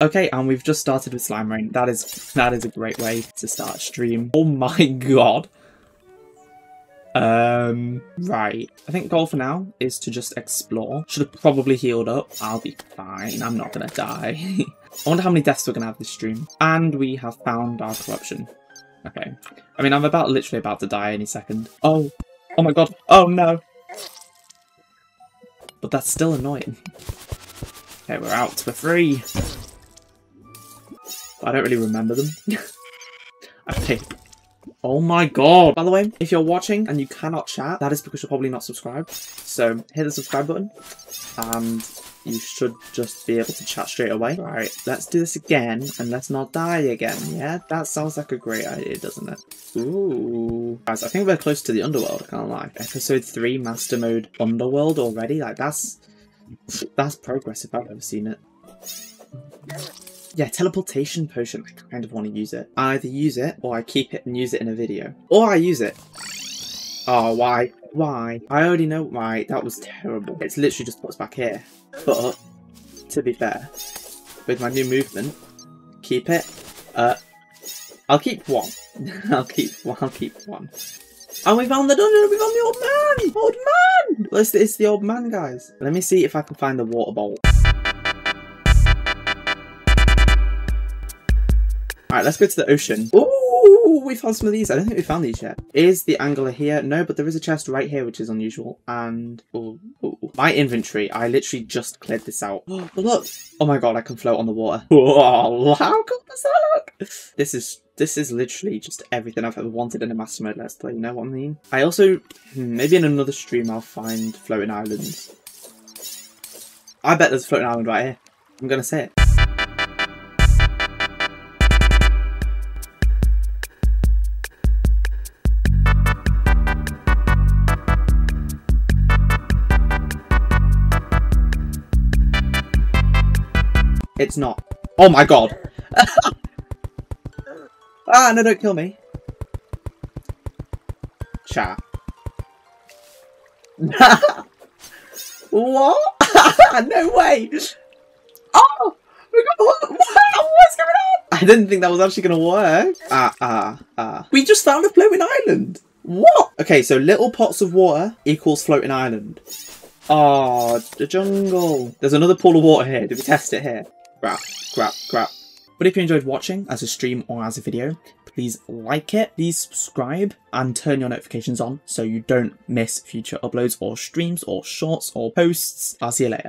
Okay, and we've just started with Slime Rain. That is that is a great way to start stream. Oh my god. Um, right. I think goal for now is to just explore. Should have probably healed up. I'll be fine. I'm not gonna die. I wonder how many deaths we're gonna have this stream. And we have found our corruption. Okay. I mean, I'm about literally about to die any second. Oh. Oh my god. Oh no. But that's still annoying. Okay, we're out. We're free. I don't really remember them. okay. Oh my god. By the way, if you're watching and you cannot chat, that is because you're probably not subscribed. So hit the subscribe button and you should just be able to chat straight away. Alright, let's do this again and let's not die again. Yeah, that sounds like a great idea, doesn't it? Ooh. Guys, I think we're close to the underworld, I can't lie. Episode 3 Master Mode Underworld already? Like, that's... That's progress if I've ever seen it. Yeah, teleportation potion. I kind of want to use it. I either use it or I keep it and use it in a video. Or I use it. Oh, why? Why? I already know why. That was terrible. It's literally just puts back here. But, to be fair, with my new movement, keep it. Uh, I'll keep one. I'll keep one. I'll keep one. And we found the dungeon. We found the old man. Old man. Well, it's, it's the old man, guys. Let me see if I can find the Water Bolt. Alright, let's go to the ocean. Ooh, we found some of these. I don't think we found these yet. Is the angler here? No, but there is a chest right here, which is unusual. And, ooh, ooh. my inventory, I literally just cleared this out. Oh, look. Oh my god, I can float on the water. Whoa, how cool does that look? This is this is literally just everything I've ever wanted in a Master Mode Let's Play, you know what I mean? I also, hmm, maybe in another stream I'll find floating islands. I bet there's a floating island right here. I'm gonna say it. It's not. Oh my god. ah, no, don't kill me. Chat. what? no way. Oh, we got, what, what's going on? I didn't think that was actually going to work. Ah, ah, ah. We just found a floating island. What? Okay, so little pots of water equals floating island. Oh, the jungle. There's another pool of water here. Did we test it here? Crap, crap, crap. But if you enjoyed watching as a stream or as a video, please like it, please subscribe and turn your notifications on so you don't miss future uploads or streams or shorts or posts. I'll see you later.